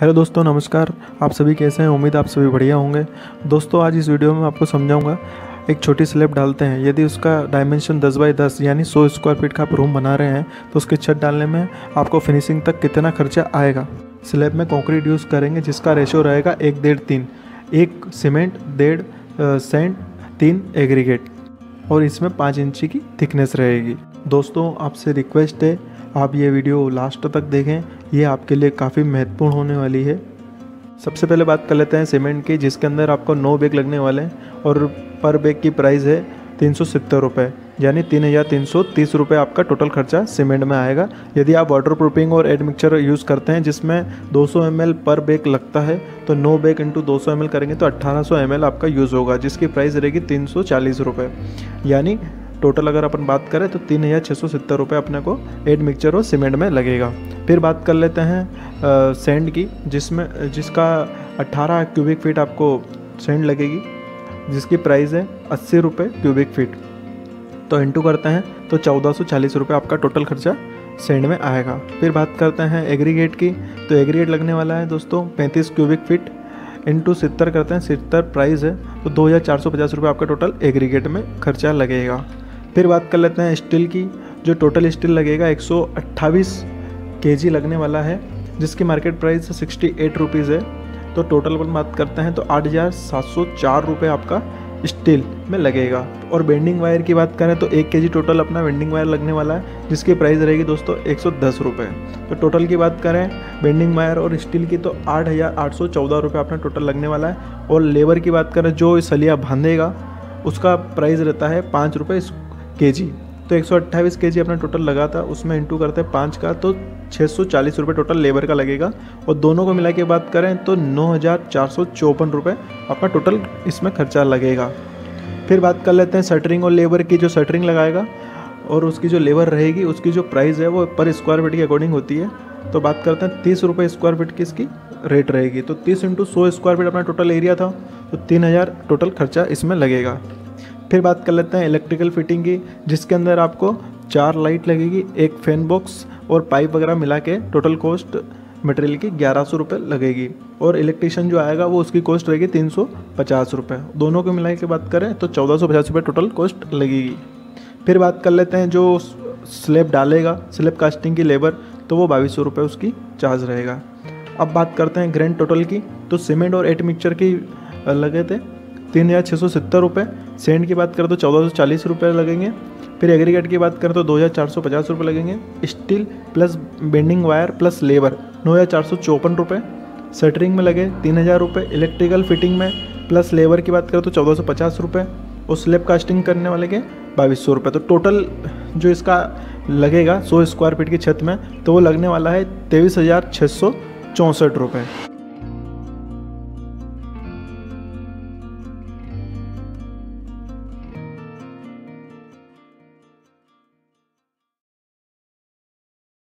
Hello दोस्तों, नमस्कार। आप सभी कैसे हैं? उम्मीद आप सभी बढ़िया होंगे। दोस्तों, आज इस वीडियो में आपको समझाऊँगा, एक छोटी स्लैब डालते हैं। यदि उसका डायमेंशन 10 बाई 10 यानी 100 स्क्वायर फीट का आप रूम बना रहे हैं तो उसकी छत डालने में आपको फिनिशिंग तक कितना खर्चा आएगा? स्लैब में कॉन्क्रीट यूज़ करेंगे, जिसका रेशो रहेगा एक डेढ़ तीन। एक सीमेंट डेढ़ सेंट तीन एग्रीगेट और इसमें पाँच इंची की थिकनेस रहेगी। दोस्तों, आपसे रिक्वेस्ट है आप ये वीडियो लास्ट तक देखें, ये आपके लिए काफ़ी महत्वपूर्ण होने वाली है। सबसे पहले बात कर लेते हैं सीमेंट की, जिसके अंदर आपको नौ बैग लगने वाले हैं और पर बैग की प्राइस है तीन सौ सत्तर रुपये यानी तीन हज़ार तीन सौ तीस रुपये आपका टोटल खर्चा सीमेंट में आएगा। यदि आप वाटर प्रूफिंग और एड मिक्सचर यूज़ करते हैं, जिसमें 200 सौ एम एल पर बैग लगता है तो नौ बैग इंटू दो सौ एम एल करेंगे तो 1800 सौ एम एल आपका यूज़ होगा, जिसकी प्राइस रहेगी तीन सौ चालीस रुपये यानी टोटल अगर अपन बात करें तो तीन हज़ार छः सौ सत्तर रुपये अपने को एड मिक्सचर और सीमेंट में लगेगा। फिर बात कर लेते हैं सेंड की, जिसमें, जिसका 18 क्यूबिक फीट आपको सेंड लगेगी, जिसकी प्राइस है अस्सी रुपये क्यूबिक फीट तो इंटू करते हैं तो चौदह सौ चालीस रुपये आपका टोटल खर्चा सेंड में आएगा। फिर बात करते हैं एग्रीगेट की तो एग्रीगेट लगने वाला है दोस्तों पैंतीस क्यूबिक फीट इंटू सितर करते हैं सितर प्राइस है तो दो हज़ार चार सौ पचास रुपये आपका टोटल एग्रीगेट में खर्चा लगेगा। फिर बात कर लेते हैं स्टील की, जो टोटल स्टील लगेगा एक सौ लगने वाला है, जिसकी market price sixty eight rupees है। तो टोटल अपन बात करते हैं तो आठ हज़ार सात सौ चार रुपये आपका स्टील में लगेगा। और बेंडिंग वायर की बात करें तो एक के जी टोटल अपना बेंडिंग वायर लगने वाला है, जिसकी प्राइस रहेगी दोस्तों एक सौ दस रुपये तो टोटल की बात करें बेंडिंग वायर और स्टील की तो आठ हज़ार आठ सौ चौदह रुपये अपना टोटल लगने वाला है। और लेबर की बात करें, जो सलिया बांधेगा, उसका प्राइस रहता है पाँच रुपये के जी तो एक सौ अट्ठाईस के जी अपना टोटल लगा था, उसमें इंटू करते हैं पाँच का तो छः सौ चालीस रुपये टोटल लेबर का लगेगा। और दोनों को मिला के बात करें तो नौ हज़ार चार सौ चौपन रुपये आपका टोटल इसमें खर्चा लगेगा। फिर बात कर लेते हैं शटरिंग और लेबर की, जो शटरिंग लगाएगा और उसकी जो लेबर रहेगी, उसकी जो प्राइस है वो पर स्क्वायर फीट के अकॉर्डिंग होती है। तो बात करते हैं तीस रुपये स्क्वायर फीट की इसकी रेट रहेगी। तो तीस इंटू सौ स्क्वायर फीट अपना टोटल एरिया था तो तीन हज़ार टोटल खर्चा इसमें लगेगा। फिर बात कर लेते हैं इलेक्ट्रिकल फिटिंग की, जिसके अंदर आपको चार लाइट लगेगी, एक फ़ैन बॉक्स और पाइप वगैरह मिला के टोटल कॉस्ट मटेरियल की ग्यारह सौ रुपये लगेगी। और इलेक्ट्रिशियन जो आएगा, वो उसकी कॉस्ट रहेगी तीन सौ पचास रुपये दोनों को मिला के बात करें तो चौदह सौ पचास रुपये टोटल कॉस्ट लगेगी। फिर बात कर लेते हैं जो स्लेब डालेगा स्लेब कास्टिंग की लेबर तो वो बाईस सौ रुपये उसकी चार्ज रहेगा। अब बात करते हैं ग्रैंड टोटल की तो सीमेंट और एट मिक्सचर की लगे थे। तीन हज़ार छः सौ सत्तर रुपये। सेंड की बात करें तो चौदह सौ चालीस रुपये लगेंगे। फिर एग्रीगेट की बात करें तो दो हज़ार चार सौ पचास रुपये लगेंगे। Steel plus binding wire plus labour, नौ हज़ार चार सौ चौपन रुपये। शटरिंग में लगे तीन हज़ार रुपये। इलेक्ट्रिकल फिटिंग में प्लस लेबर की बात करें तो चौदह सौ पचास रुपये। और स्लेब कास्टिंग करने वाले के बाईस सौ रुपये। तो टोटल जो इसका लगेगा सौ स्क्वायर फीट की छत में तो वो लगने वाला है तेईस हज़ार छः सौ चौंसठ रुपये।